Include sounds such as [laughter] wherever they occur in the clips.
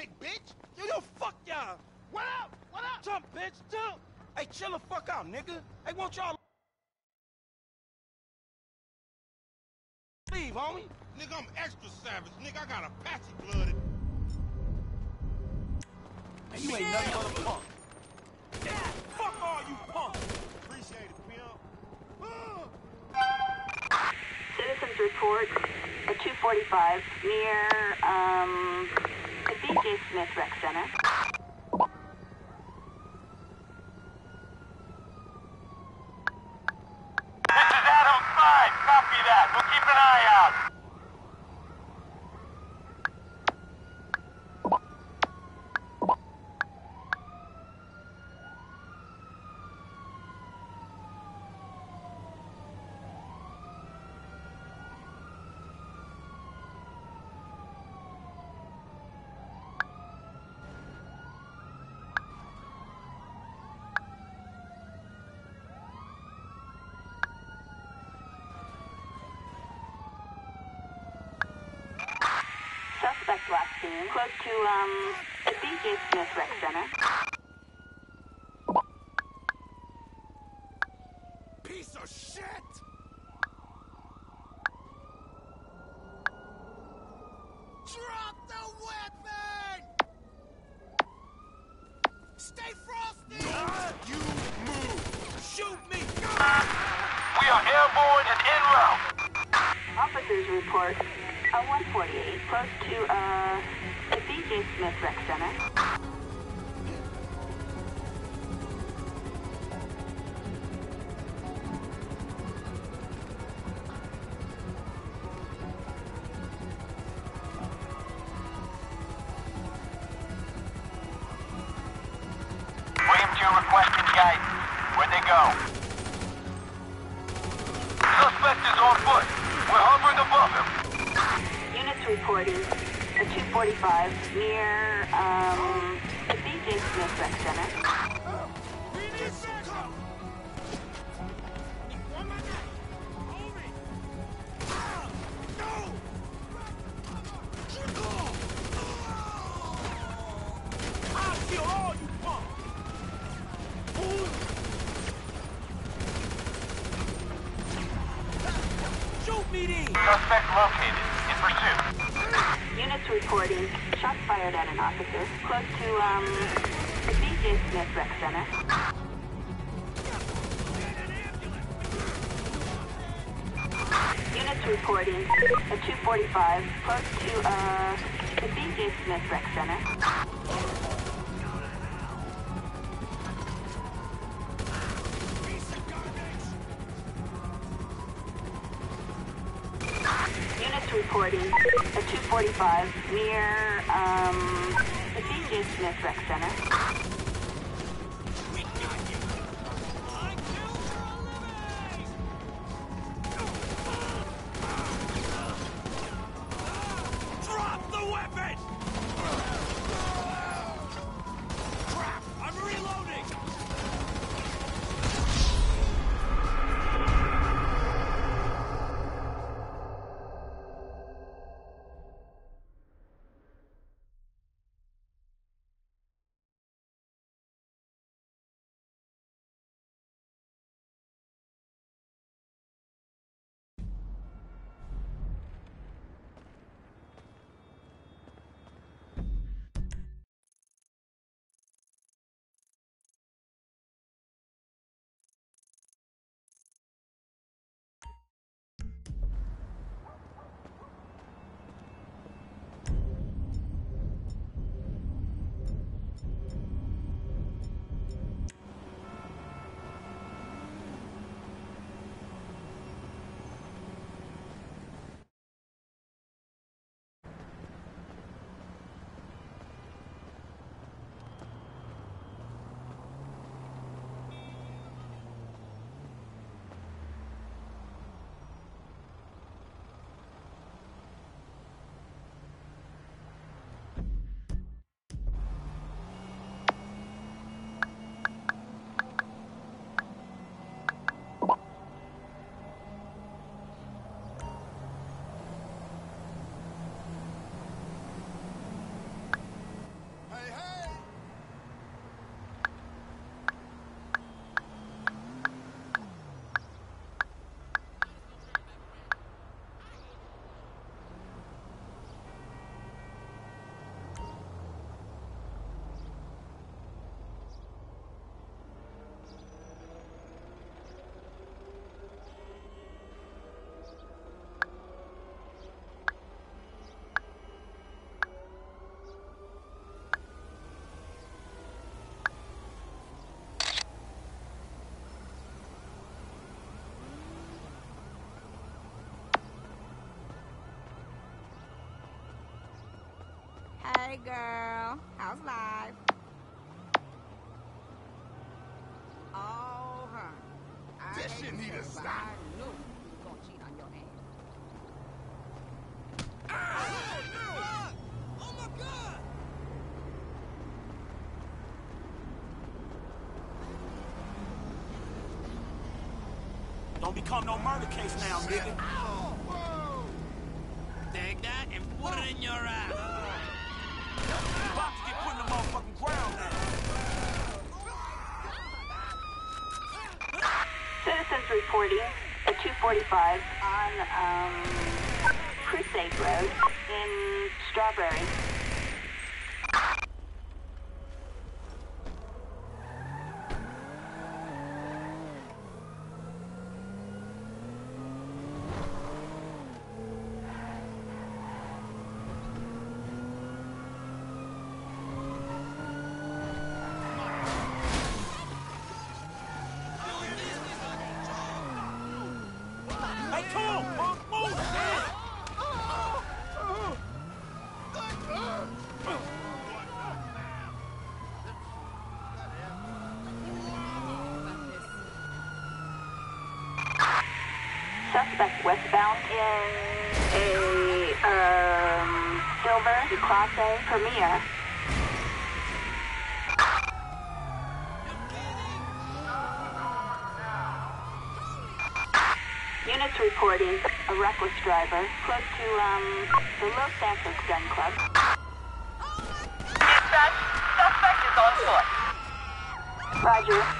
big bitch. Yo, yo, fuck y'all. What up? What up? Jump, bitch, jump. Hey, chill the fuck out, nigga. Hey, won't y'all leave, homie? Nigga, I'm extra savage. Nigga, I got Apache blooded. And you ain't nothing but a punk. Fuck all you punks. Appreciate it, pimp. Citizens report at 245 near um, the BJ Smith Rec Center. This is Adam 5. Copy that. We'll keep an eye out. Suspect last seen close to um, the BJ Smith Rec Center. 2 requesting guidance. Where'd they go? Suspect is on foot. We're hovering above him. Units reporting at 245 near um, the BJ Smith Rec Center. Located. In pursuit. Units reporting shots fired at an officer close to um, the BJ Smith Rec Center. Units reporting at 245 close to uh, the BJ Smith Rec Center. Units reporting at 245 near um, the BJ Smith Rec Center. Hey, girl. How's life? Oh, huh. I This hate shit need say to it, but stop. I knew he was gonna cheat on your ass. Ah! Oh, oh my god! Don't become no murder case now, nigga. Take that and put it in your ass. 240, uh, 245 on um, Crusade Road in Strawberry. Class A Premier. Units reporting a reckless driver close to um, the Los Santos Gun Club. Dispatch, suspect is on foot. Roger.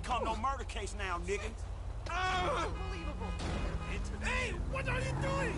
Become no murder case now, nigga. Unbelievable. Hey, what are you doing?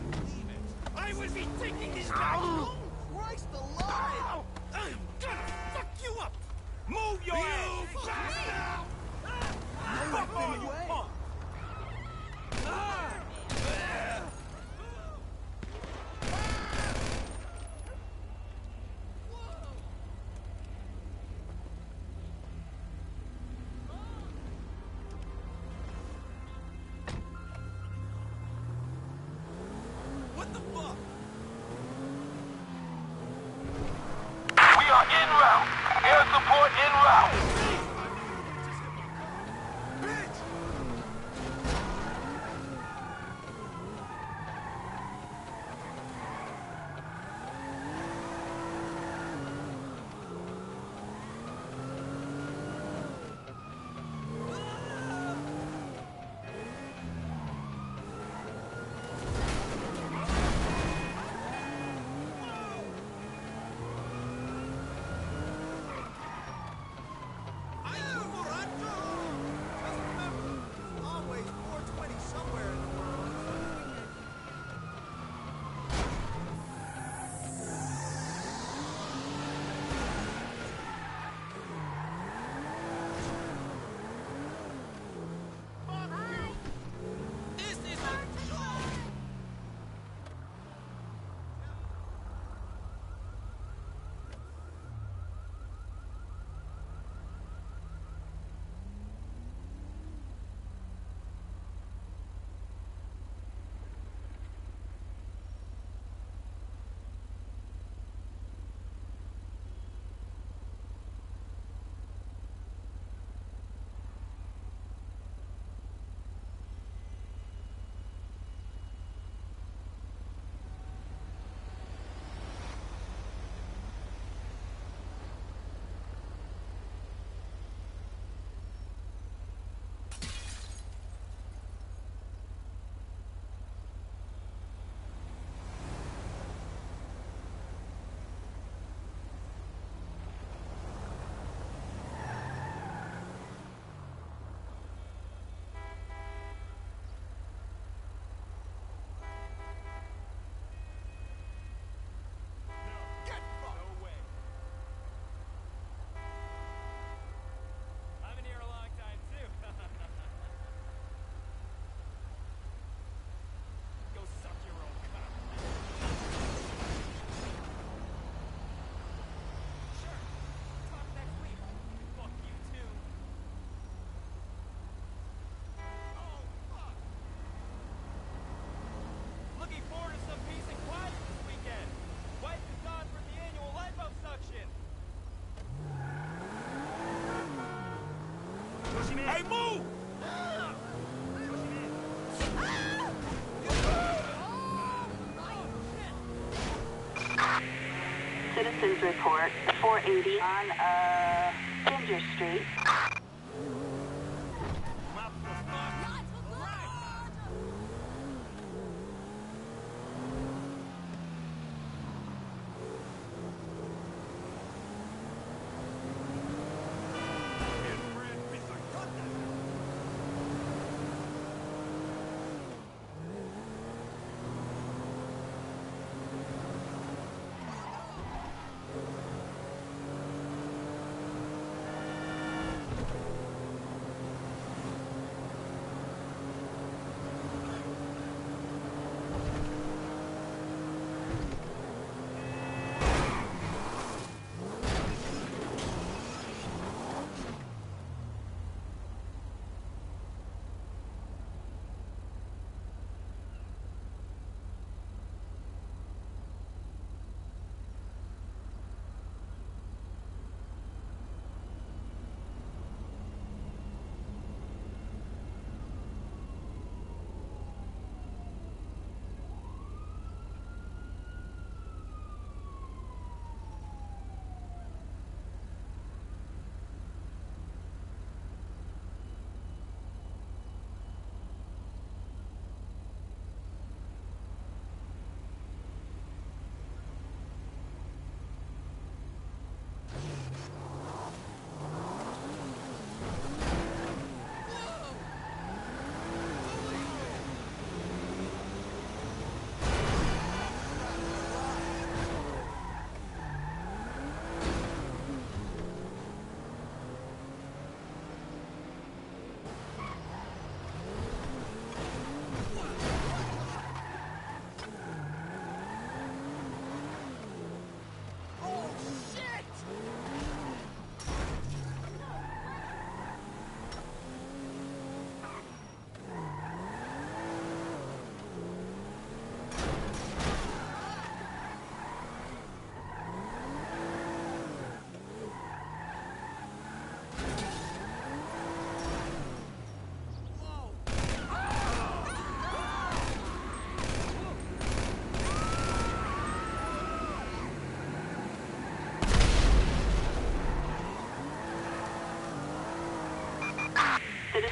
Citizens report 480 on uh, Ginger Street.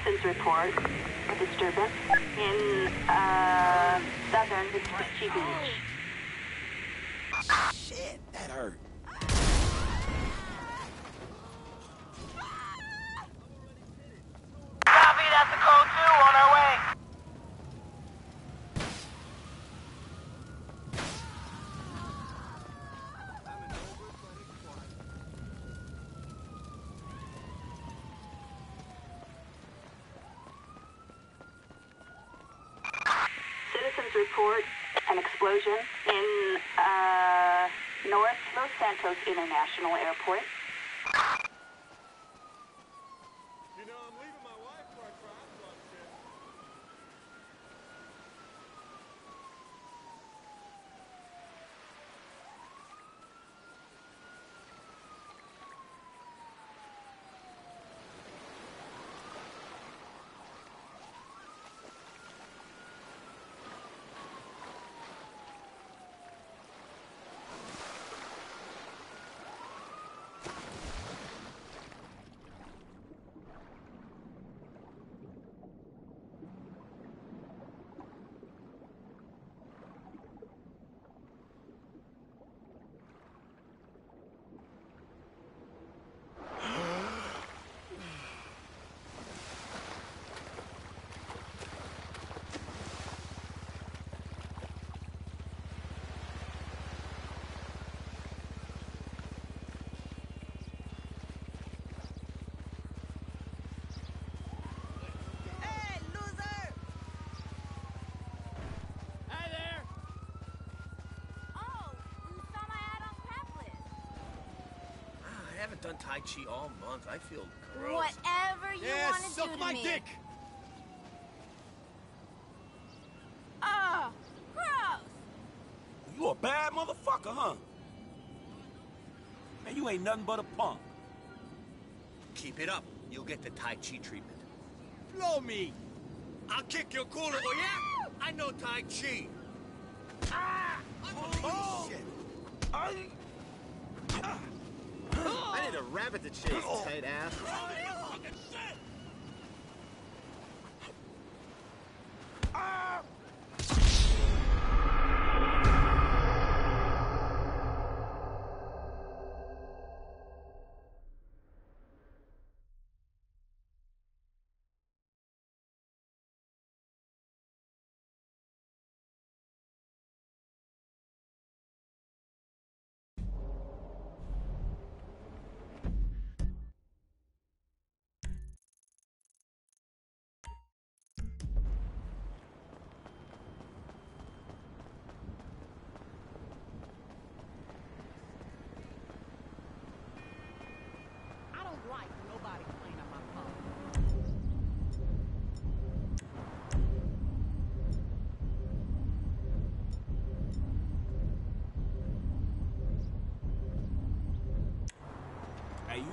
Citizens report a disturbance in uh, southern Vespucci Beach. Shit, that hurt. Copy, that's a code 2 on our way. Citizens report an explosion in uh, North Los Santos International Airport. You know, I'm leaving my wife for a triathlon trip. Hey, loser! Hi there! Oh, you saw my ad on Craplist. I haven't done Tai Chi all month. I feel gross. Whatever you Yeah, want to do suck to my me. dick. Ugh, gross. You a bad motherfucker, huh? Man, you ain't nothing but a punk. Keep it up. You'll get the Tai Chi treatment. Blow me. I'll kick your cooler. Oh, yeah? I know Tai Chi. Ah! Oh, shit. I... I need a rabbit to chase, oh. tight ass. Oh,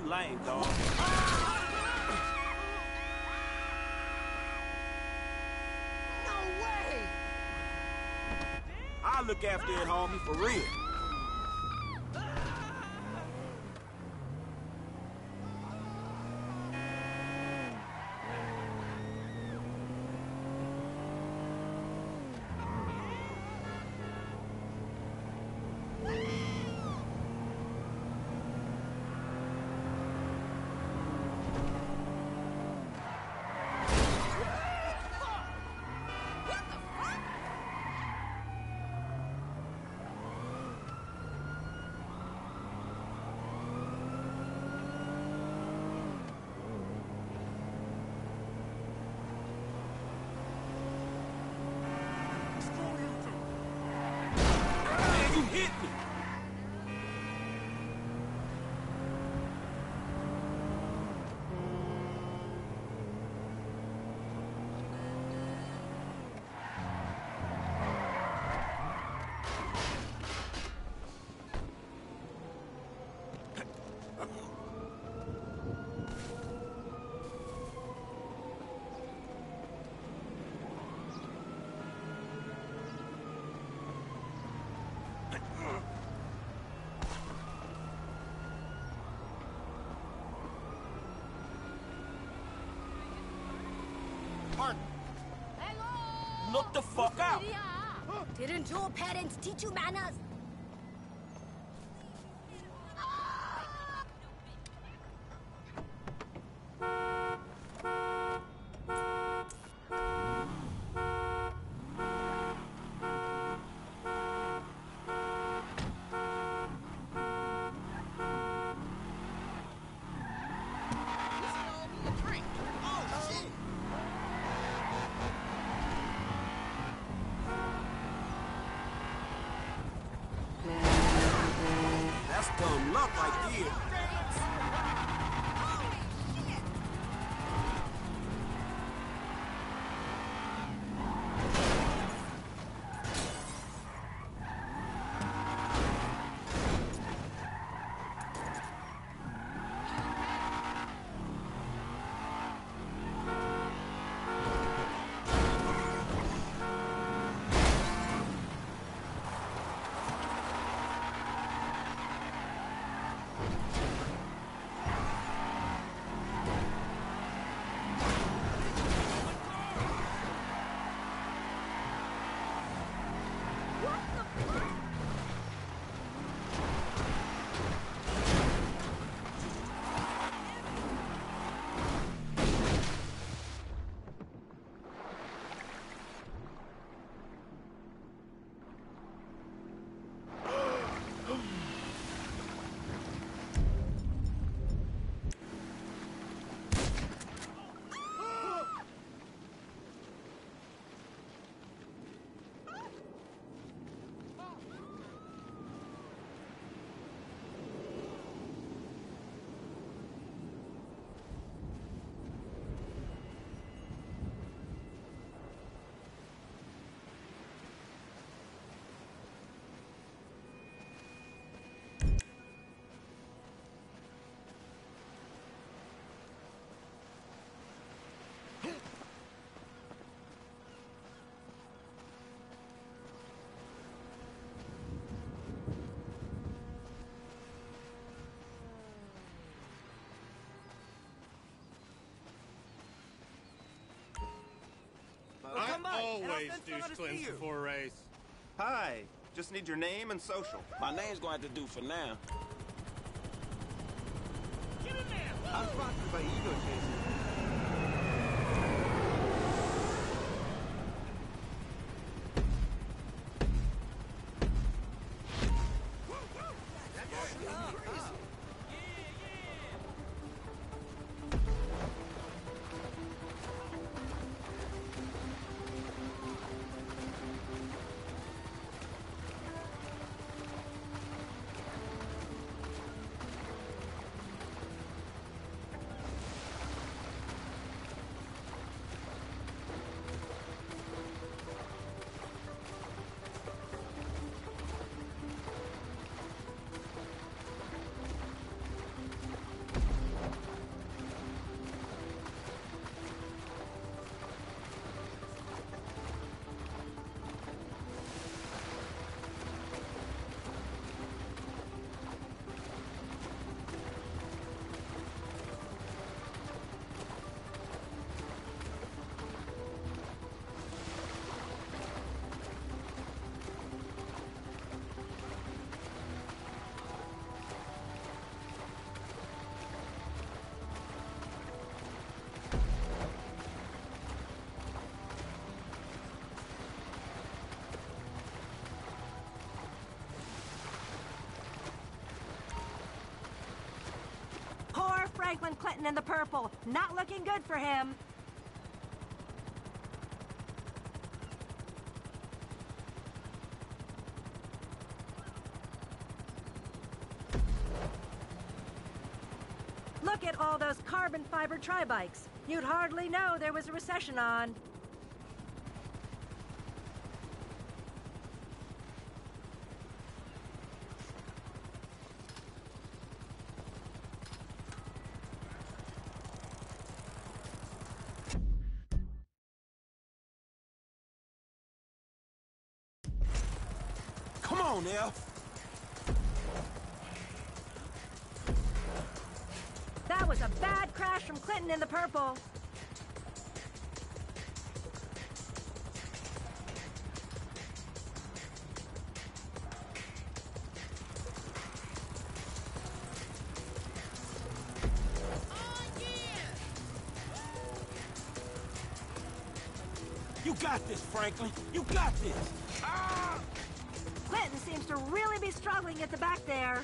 you lame, dog. No way. I'll look after it, homie, for real. Look the fuck out. Didn't your parents teach you manners? I come by, always fence do one cleanse before a race. Hi. Just need your name and social. My name's going to do for now. I'm sponsored by Ego Chaser. Franklin Clinton in the purple. Not looking good for him. Look at all those carbon fiber tri-bikes. You'd hardly know there was a recession on. You got this, Franklin. You got this. Ah! Clinton seems to really be struggling at the back there.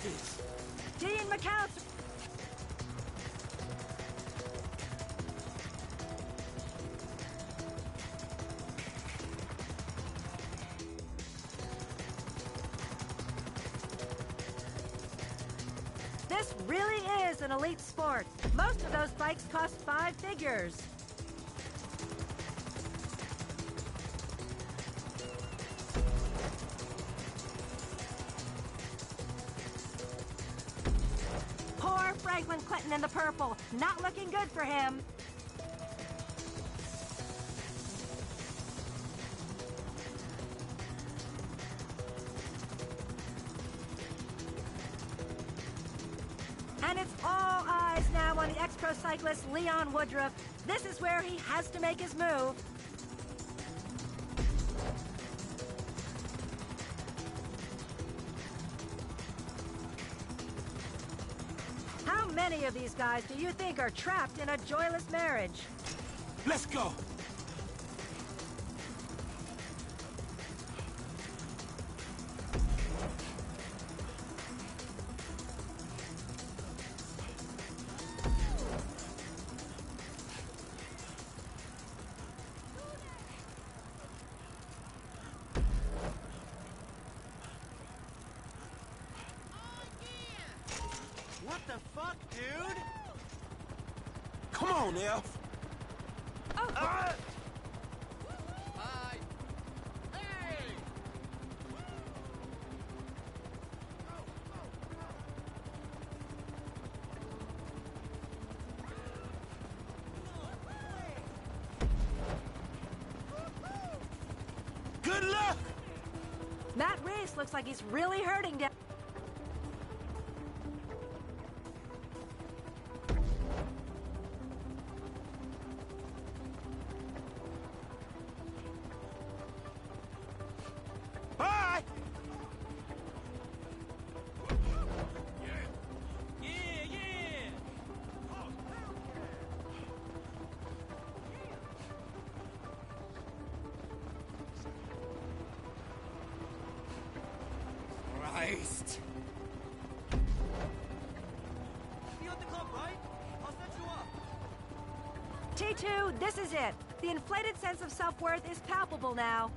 Dean McAllister. This really is an elite sport. Most of those bikes cost five figures. Franklin Clinton in the purple. Not looking good for him. And it's all eyes now on the ex-pro cyclist Leon Woodruff. This is where he has to make his move. Many of these guys do you think are trapped in a joyless marriage? Let's go. Good luck. Matt Reese looks like he's really hurting down. Inflated sense of self-worth is palpable now.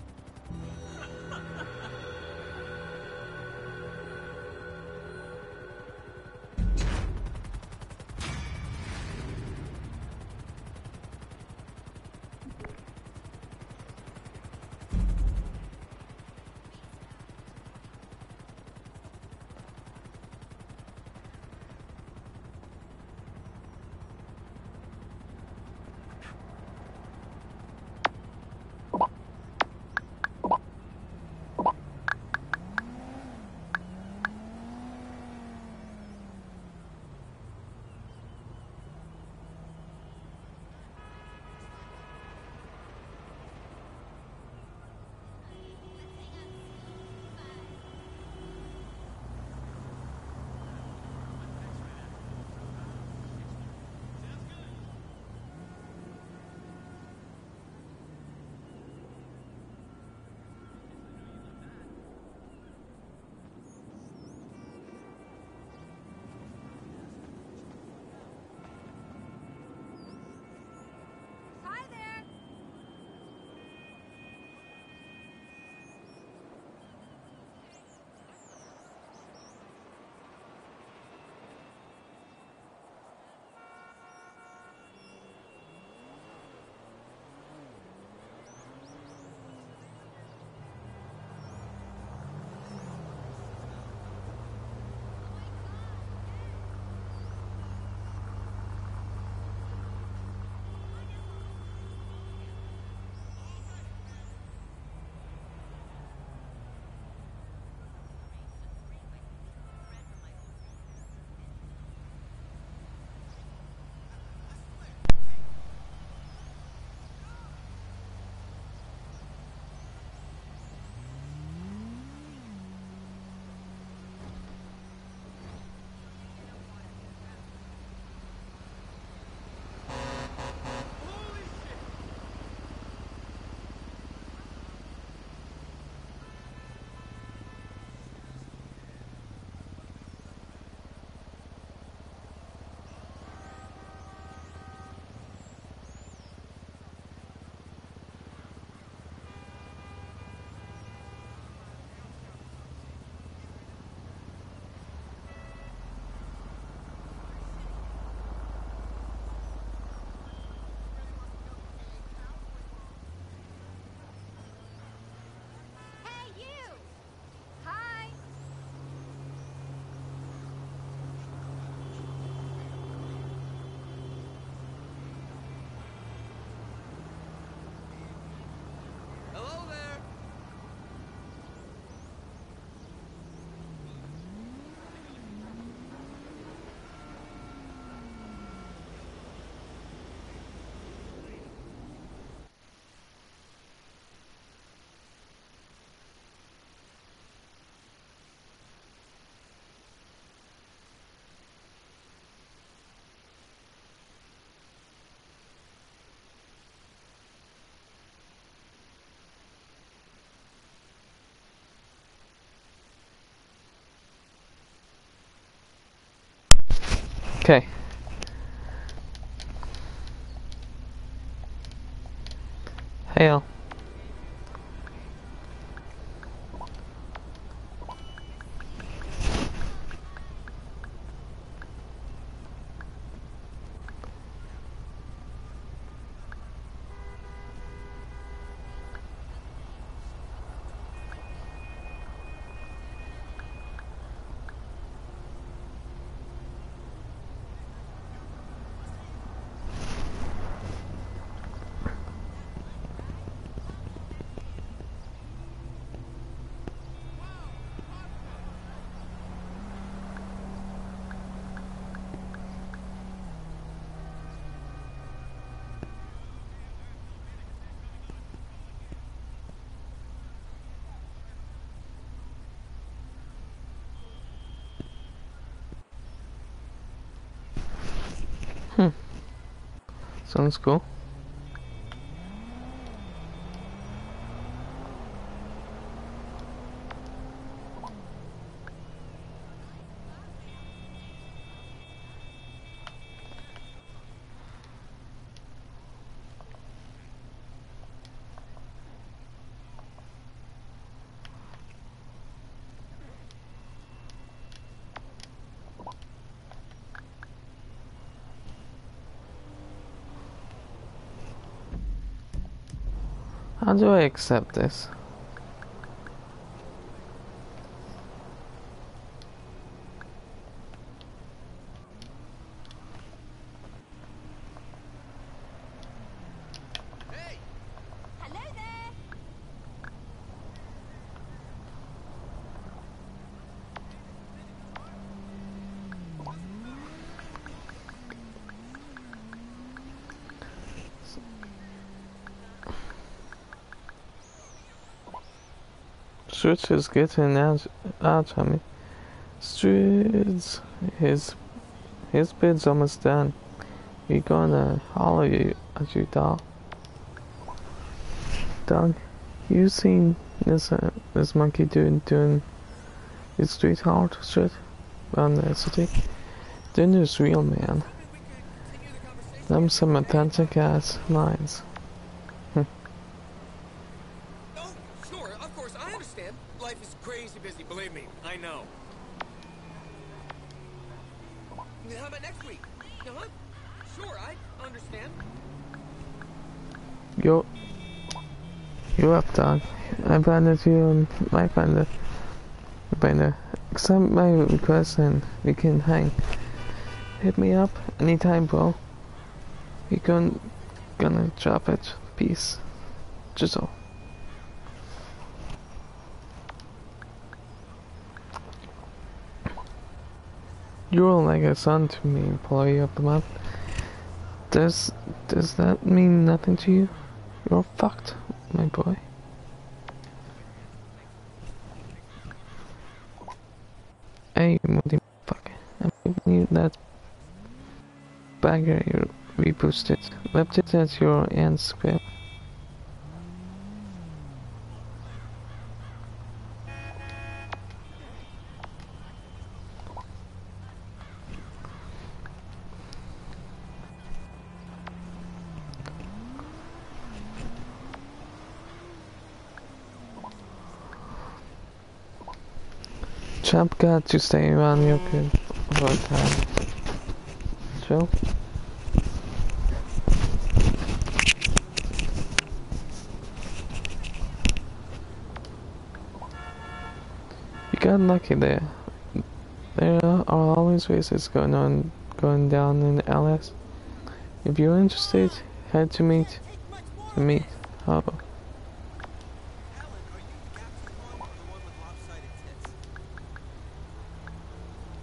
Okay. Hail. Sounds cool. How do I accept this? Switch is getting out, out on me. Streets, his, his bid's almost done. He gonna holler you at you, dog. Dog, you seen this uh, this monkey doing doing his sweetheart shit on the city? Doing this real man. Them some authentic ass lines. Oh, sure, of course, I understand. Life is crazy busy, believe me. I know. How about next week? Uh-huh. Sure, I understand. Yo, dog? I banded you and my bandit. Binder. Accept my request and we can hang. Hit me up anytime, bro. You gon' gonna drop it. Peace. Jizzle. You're like a son to me, employee of the month. Does does that mean nothing to you? You're fucked, my boy. Hey, moody fuck. I'm giving you that bagger you reboosted. Left it at your end square. Chap got to stay around your for a time. Chill. You got lucky there. There are always races going on, going down in LS. If you're interested, head to meet, to meet Harbor. Helen, are you Captain One or the one with lopsided tits?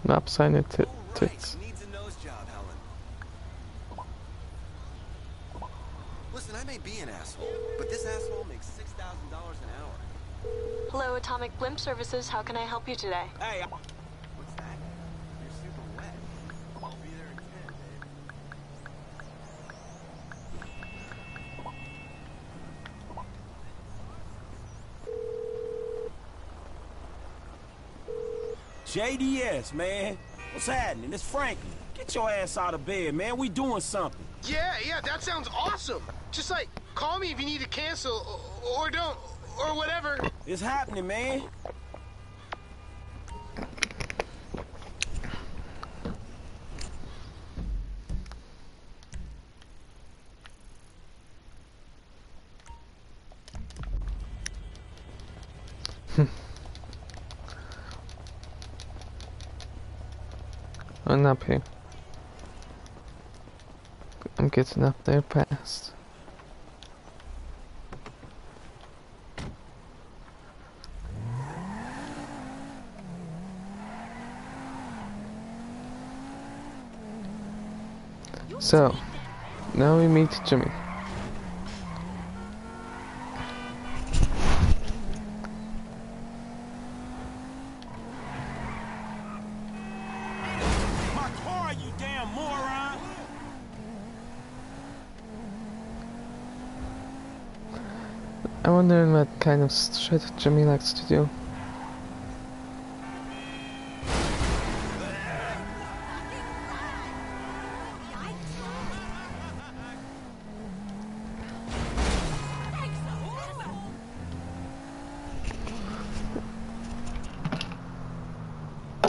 Lopsided tit Oh, right. tits. Needs a nose job, Helen. Listen, I may be an asshole, but this asshole makes $6,000 an hour. Hello, Atomic Blimp Services. How can I help you today? Hey, I- what's that? You're super wet. I'll be there in 10, babe. JDS, man. What's happening? It's Franklin. Get your ass out of bed, man. We doing something. Yeah, yeah, that sounds awesome. Just like, call me if you need to cancel, or, or don't, or whatever. It's happening, man. [laughs] I'm up here. I'm getting up there fast. So, now we meet Jimmy. My car, you! I wonder what kind of shit Jimmy likes to do.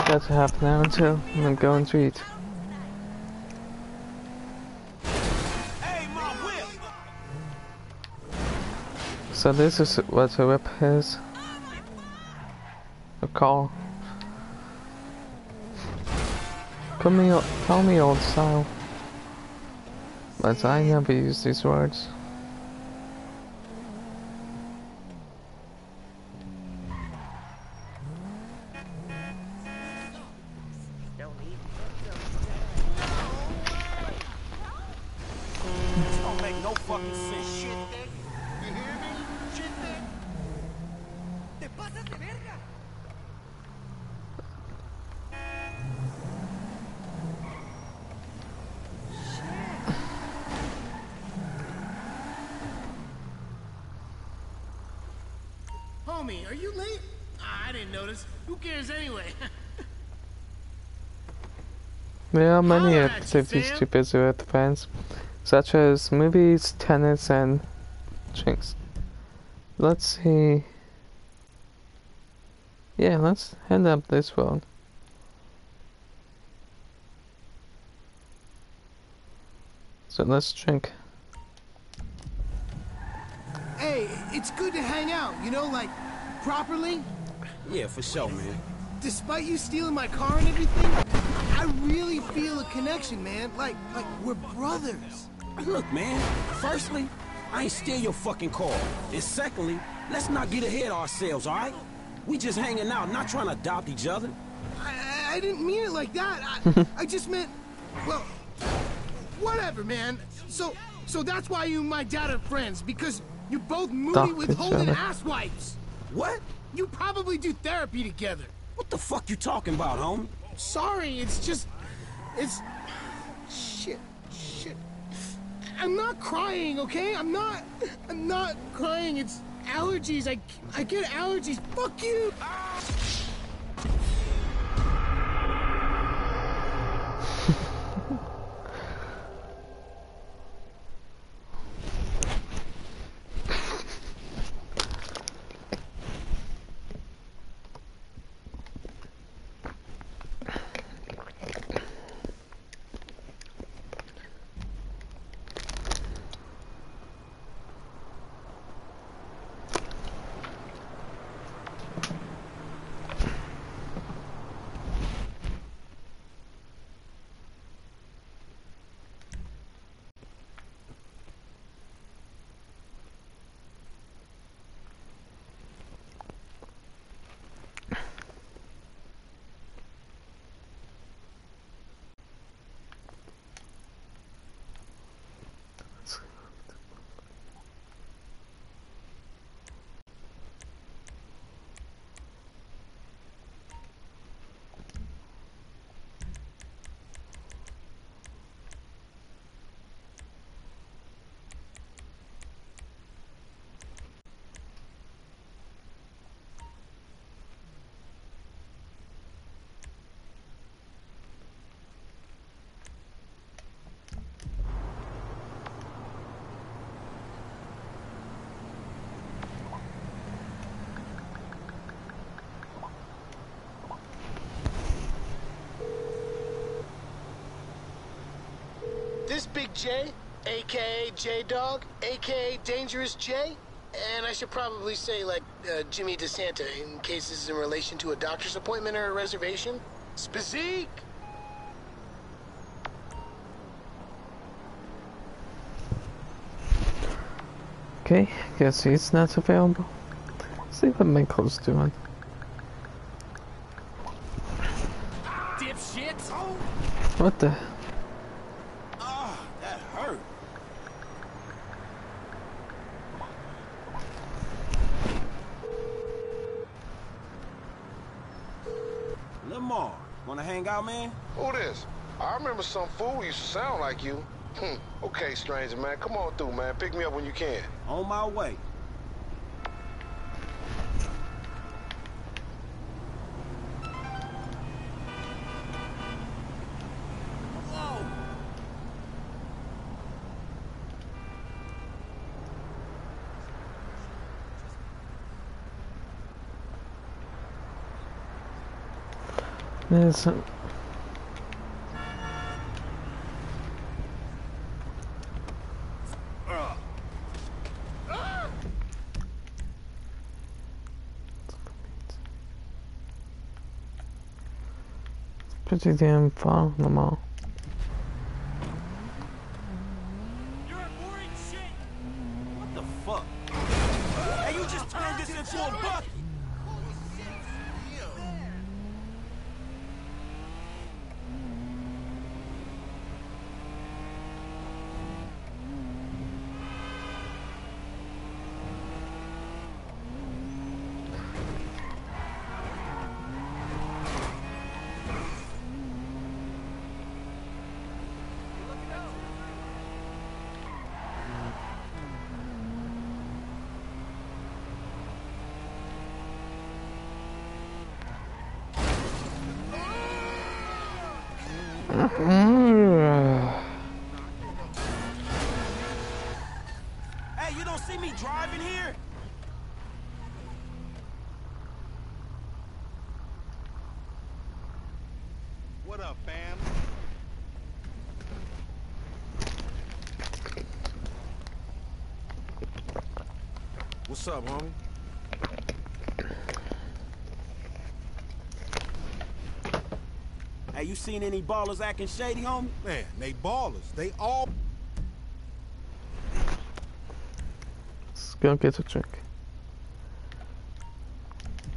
That's half an hour until I'm going to eat. So this is what a whip is. A call. Call me, call me old style. But I never use these words. There are many Holla at you, activities fam. to busy with fans, such as movies, tennis, and drinks. Let's see. Yeah, let's head up this road. So let's drink. hey, it's good to hang out, you know, like, properly. Yeah, for sure, man. Despite you stealing my car and everything, I really feel a connection, man. Like, like we're brothers. Look, man. Firstly, I ain't steal your fucking car. And secondly, let's not get ahead of ourselves, all right? We just hanging out, not trying to adopt each other. I, I- I didn't mean it like that. I, [laughs] I just meant, well, whatever, man. So, so that's why you and my dad are friends because you're both moody Talk with holding ass wipes. What? You probably do therapy together. What the fuck you talking about, homie? Sorry, it's just, it's, shit, shit. I'm not crying, okay? I'm not, I'm not crying. It's allergies. I, I get allergies. Fuck you. this Big J, aka J Dog, aka Dangerous J. And I should probably say, like, uh, Jimmy De Santa, in case this is in relation to a doctor's appointment or a reservation. Spazik! Okay, guess he's not available. Let's see what Michael's doing. Dipshit! What the? Ah, that hurt. Lamar, wanna hang out, man? Who this? I remember some fool used to sound like you. Hmm. Okay, stranger man, come on through, man. Pick me up when you can. On my way. There's some... Pretty damn far, Lamar. Up, homie? Hey, you seen any ballers acting shady, homie? Man, they ballers. They all Let's go get a drink.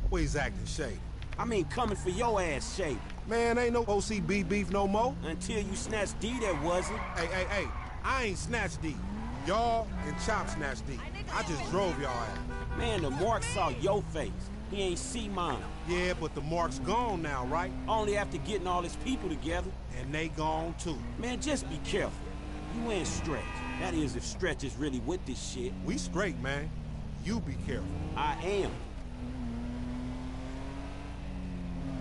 always acting shady. I mean, coming for your ass shady. Man, ain't no OCB beef no more. Until you snatched D, there wasn't. Hey, hey, hey, I ain't snatched D. Y'all and Chop snatched D. I just drove y'all out. Man, the mark saw your face. He ain't see mine. Yeah, but the mark's gone now, right? Only after getting all his people together. And they gone too. Man, just be careful. You ain't Stretch. That is if Stretch is really with this shit. We straight, man. You be careful. I am.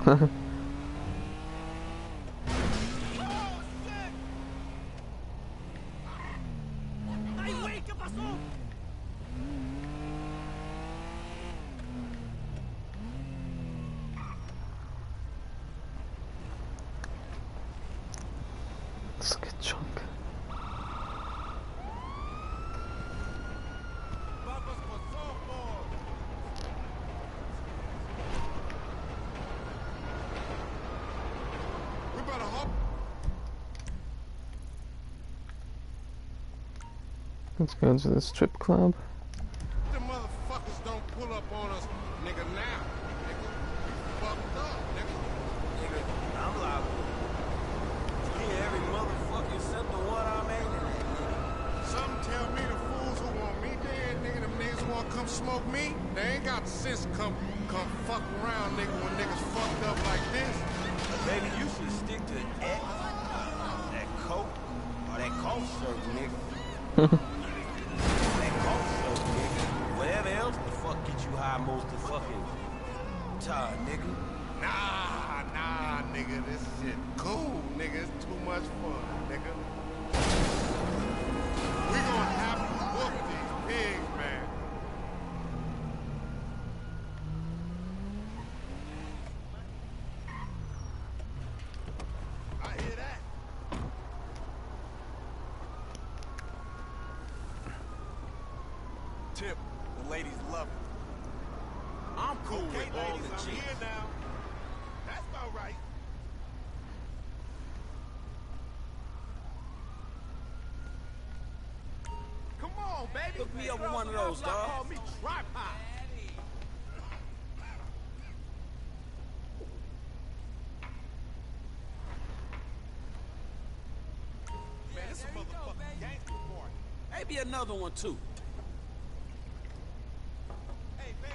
[laughs] Ay, güey, ¿qué pasó? Let's get drunk. We better hop. Let's go to the strip club. The ladies love it. I'm cool okay, with all ladies, the I'm chicks. here now. That's about right. Come on, baby. Hook me up with one of those, dawg. Call me tripod. Man, this is a motherfucking gangster party. Maybe another one too. Hey, baby,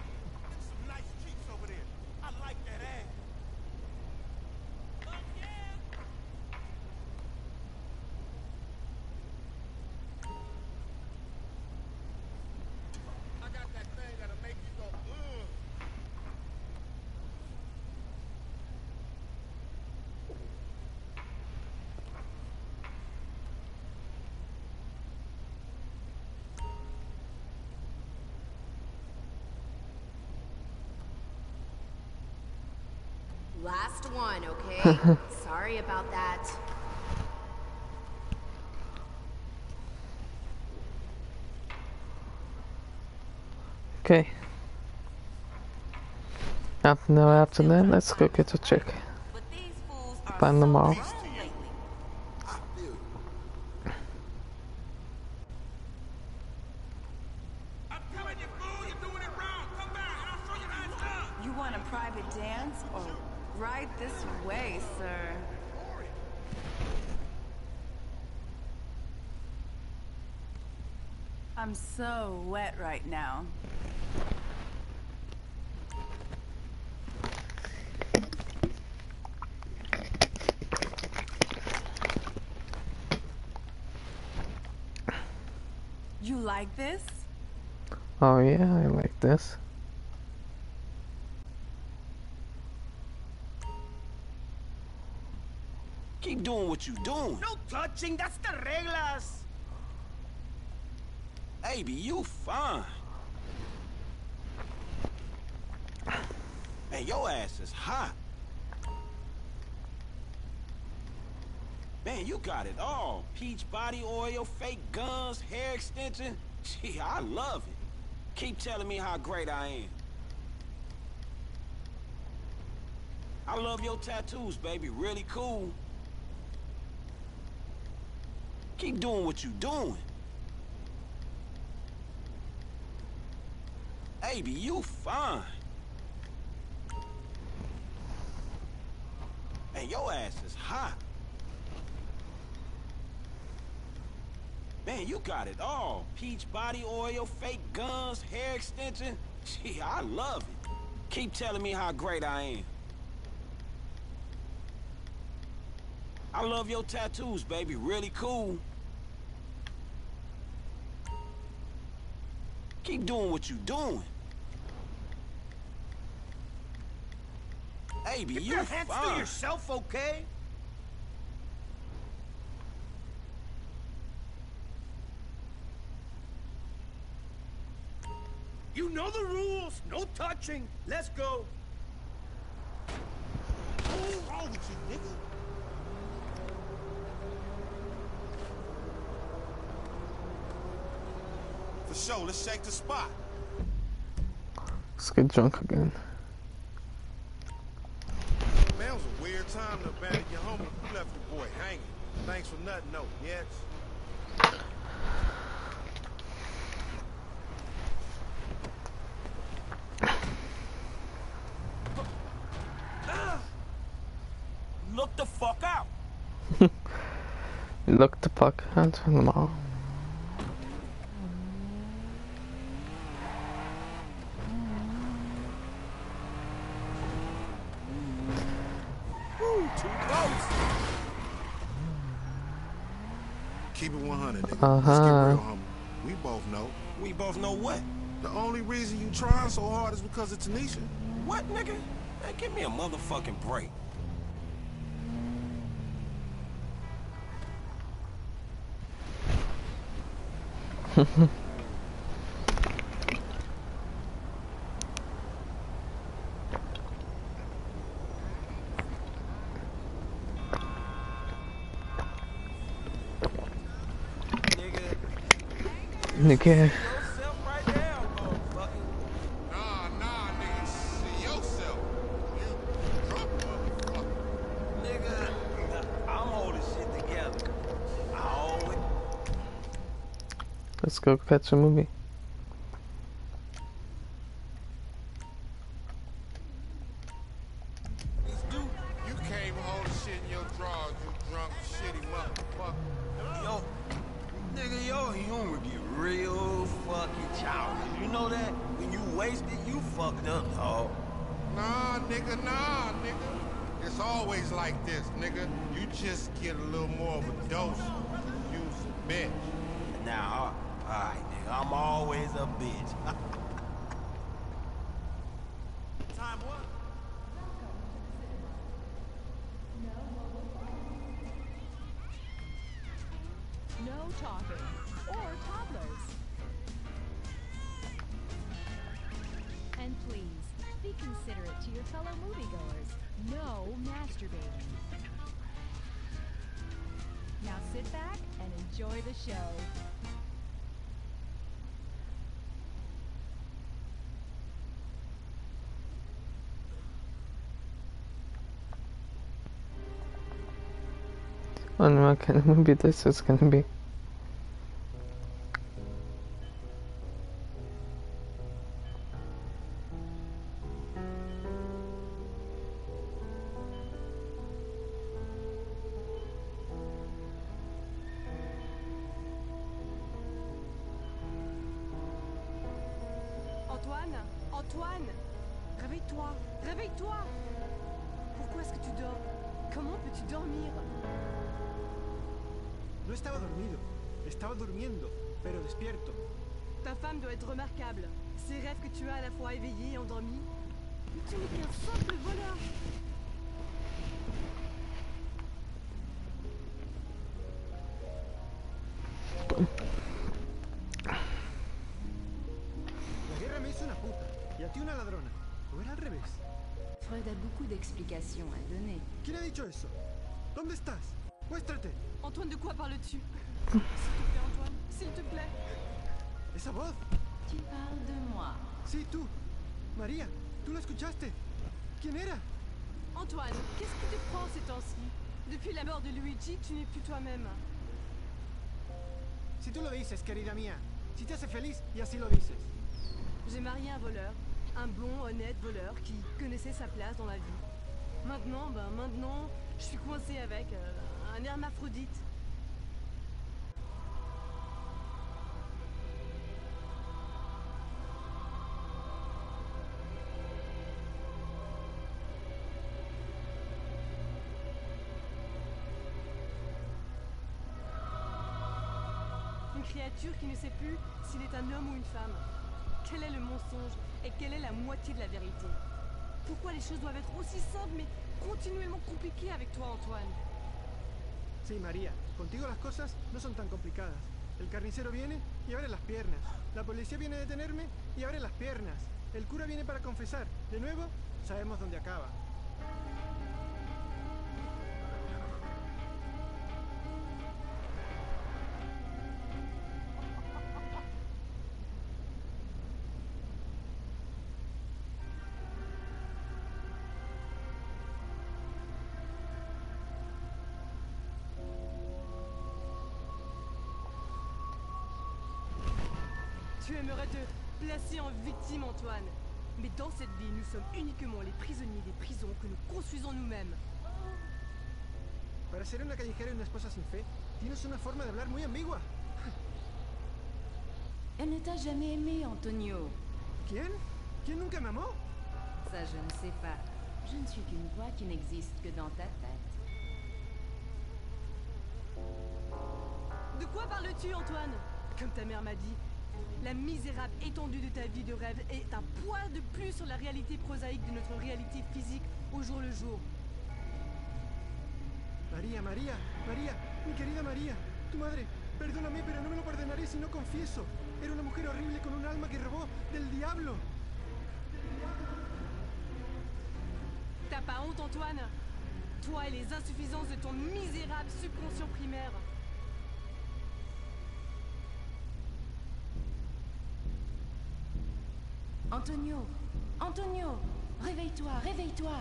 there's some nice cheeks over there. I like that ass. I got that thing that'll make you go, ugh. Last one, okay? [laughs] Sorry about that. Okay. After now, after that, let's go get a chick. Find them all. You want a private dance? Or right this way, sir. I'm so wet right now. You like this? Oh yeah, I like this. Keep doing what you're doing. No touching, that's the reglas. Baby, you fine. Man, your ass is hot. Man, you got it all. Peach body oil, fake guns, hair extension. Gee, I love it. Keep telling me how great I am. I love your tattoos, baby. Really cool. Keep doing what you're doing. Baby, you fine. And your ass is hot. Man, you got it all. Peach body oil, fake guns, hair extension. Gee, I love it. Keep telling me how great I am. I love your tattoos, baby. Really cool. Keep doing what you're doing. Baby, you your hands fine. to yourself, okay? You know the rules. No touching. Let's go. What's wrong with you, nigga? For sure, let's shake the spot. Let's get drunk again. Man, it was a weird time to abandon your homie. You left your boy hanging. Thanks for nothing, though. Yes. Look the fuck out. Look the fuck out from them all. Woo, too close. Keep it 100, nigga. Uh-huh. Let's get real, homie. We both know. We both know what? The only reason you trying so hard is because of Tanisha. What, nigga? Man, give me a motherfucking break. Nigga. Go catch a movie. Antoine Antoine Réveille-toi Réveille-toi. Pourquoi est-ce que tu dors? Comment peux-tu dormir? No estaba dormido, estaba durmiendo, pero despierto. Ta femme doit être remarquable. Ces rêves que tu as à la fois éveillé et endormi. Mais tu n'es qu'un simple voleur La guerra me hizo una puta y a ti una ladrona. ¿O era al revés? Freud a beaucoup d'explications à donner. ¿Quién ha dicho eso? ¿Dónde estás? Muéstrate. Antoine, de quoi parles-tu? [laughs] S'il te plaît, Antoine, s'il te plaît. Esa voz. Tu parles de moi? Sí, tú. María, tú la escuchaste. ¿Quién era? Antoine, qu'est-ce qui te prend ces temps-ci? Depuis la mort de Luigi, tu n'es plus toi-même. Si tú lo dices, querida mía. Si te hace feliz y así lo dices. J'ai marié un voleur, un bon, honnête voleur qui connaissait sa place dans la vie. Maintenant, ben maintenant, je suis coincée avec euh, un hermaphrodite. Une créature qui ne sait plus s'il est un homme ou une femme. Quel est le mensonge et quelle est la moitié de la vérité? Pourquoi les choses doivent être aussi simples mais continuellement compliquées avec toi, Antoine? Sí, María, contigo las cosas no son tan complicadas. El carnicero viene y abre las piernas. La policía viene a detenerme y abre las piernas. El cura viene para confesar. De nuevo, sabemos dónde acaba. Tu aimerais te placer en victime, Antoine. Mais dans cette vie, nous sommes uniquement les prisonniers des prisons que nous construisons nous-mêmes. Para ser una callejera y una esposa sin fe, tienes una forma de hablar muy ambigua. Elle ne t'a jamais aimé, Antonio. ¿Quién? ¿Quién nunca me amó? Ça, je ne sais pas. Je ne suis qu'une voix qui n'existe que dans ta tête. De quoi parles-tu, Antoine? Comme ta mère m'a dit, la misérable étendue de ta vie de rêve est un poids de plus sur la réalité prosaïque de notre réalité physique au jour le jour. María, María, María, mi querida María, tu madre, perdóname, pero no me lo perdonaré si no confieso. Era una mujer horrible con un alma que robó del diablo. T'as pas honte, Antoine? Toi et les insuffisances de ton misérable subconscient primaire. Antonio Antonio Réveille-toi, réveille-toi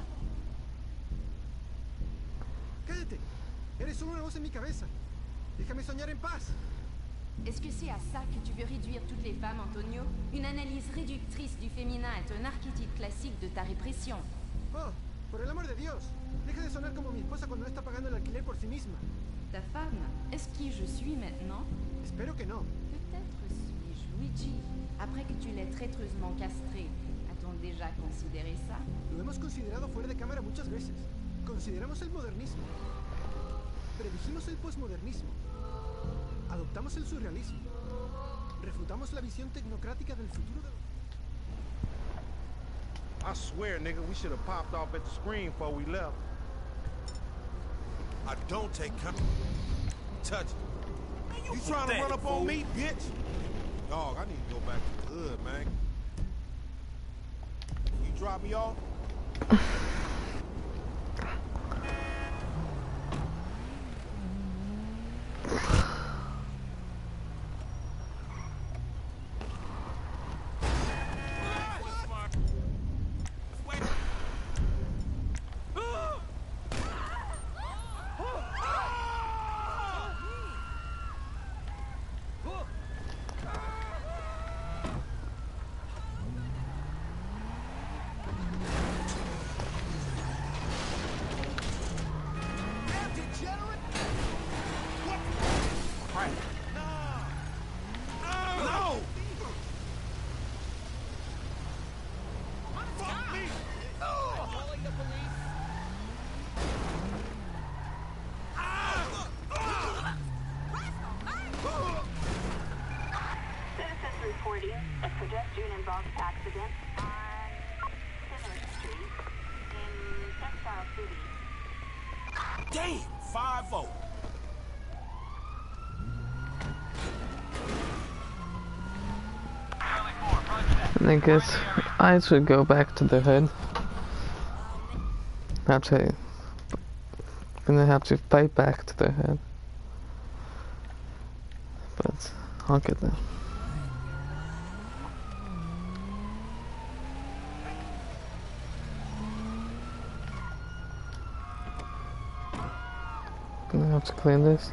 Cállate. Eres solo una voz en mi cabeza. Déjame soñar en paz. Est-ce que c'est à ça que tu veux réduire toutes les femmes, Antonio? Une analyse réductrice du féminin est un archétype classique de ta répression. Oh, por el amor de Dios. Deja de sonar como mi esposa cuando no está pagando el alquiler por sí misma. Ta femme Est-ce qui je suis maintenant? Espero que no. Peut-être suis-je Luigi. Après que tu l'aies traîtreusement castré, a-t-on déjà considéré ça Lo hemos considerado fuera de cámara muchas veces. Consideramos el modernismo. Predijimos el posmodernismo. Adoptamos el surrealismo. Refutamos la visión tecnocrática del futuro de... I swear, nigga, we should have popped off at the screen before we left. I don't take com- touch it. You trying to run up on me, bitch? Dog, I need to go back to the hood, man. You drop me off? [laughs] I guess I should go back to the hood. Have to. Gonna have to fight back to the hood. But I'll get there. Gonna have to clean this.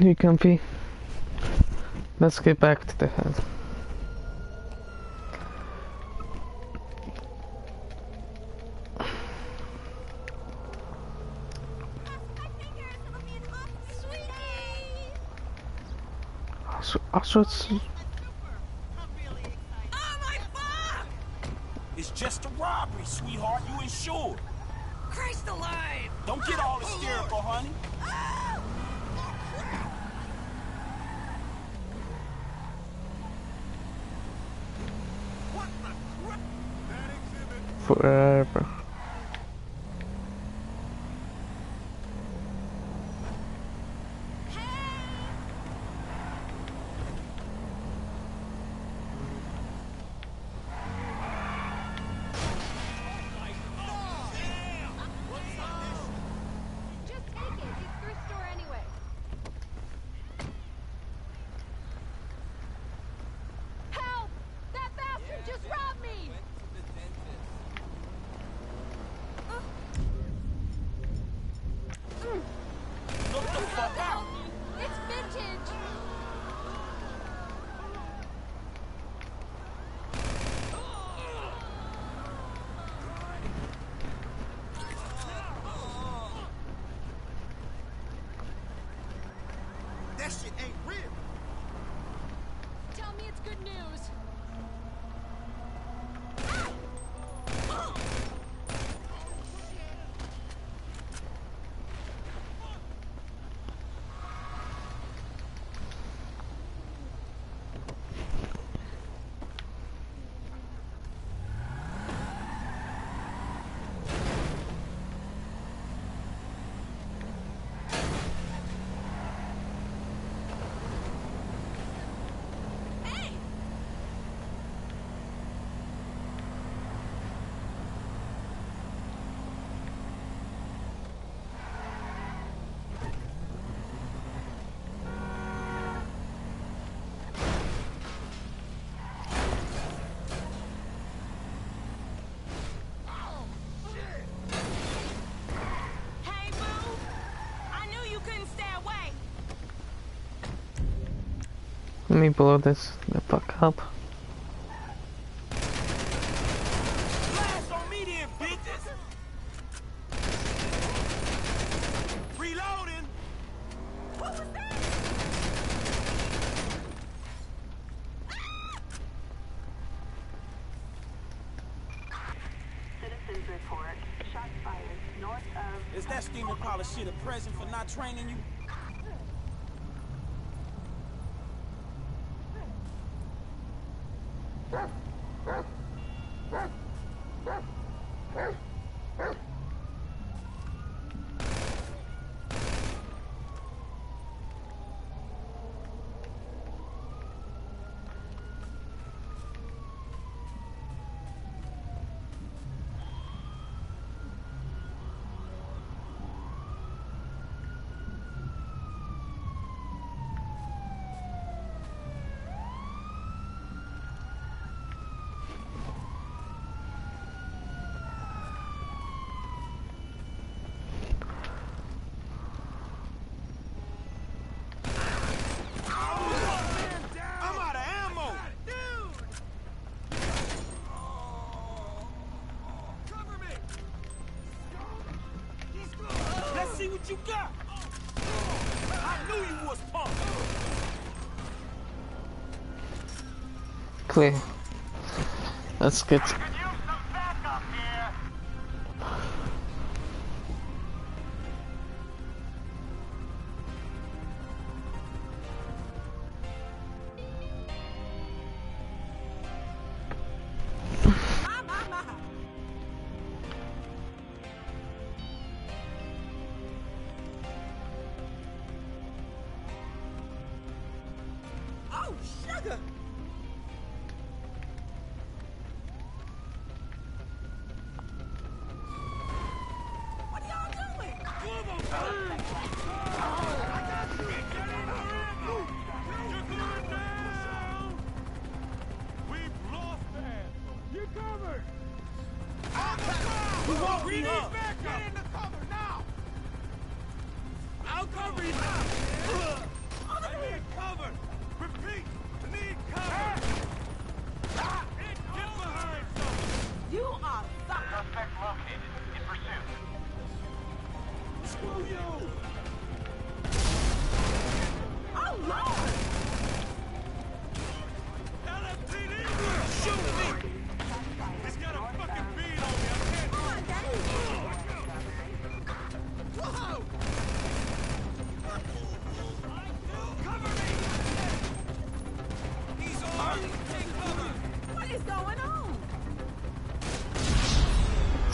You comfy? Let's get back to the head. Also, also It's Let me blow this the fuck up. Report. Shot fired north of. Is that steamer pilot shit a present for not training you? Exactly. Let's get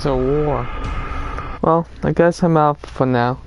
a war. Well, I guess I'm out for now.